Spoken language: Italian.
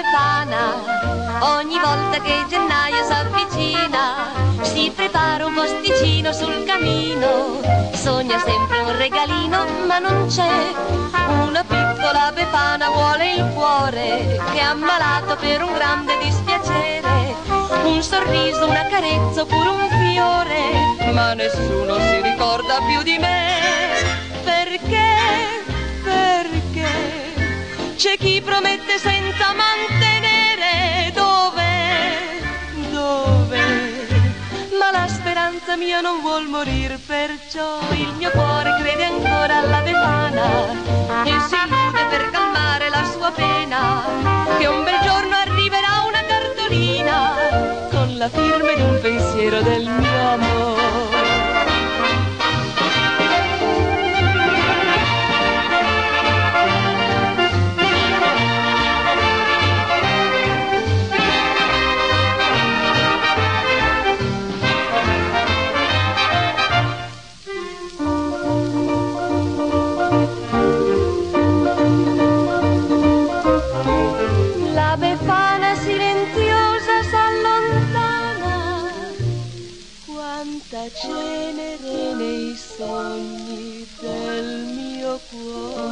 Befana. Ogni volta che gennaio s'avvicina, si prepara un posticino sul camino. Sogna sempre un regalino, ma non c'è. Una piccola Befana vuole il cuore, che è ammalato per un grande dispiacere. Un sorriso, una carezza oppure un fiore, ma nessuno si ricorda più di me. Perché? Perché? C'è chi promette senza speranza mia non vuol morir, perciò il mio cuore crede ancora alla befana e si illude per calmare la sua pena, che un bel giorno arriverà una cartolina con la firma di un pensiero del mio amore. la befana silenziosa s'allontana, quanta cenere nei sogni del mio cuore.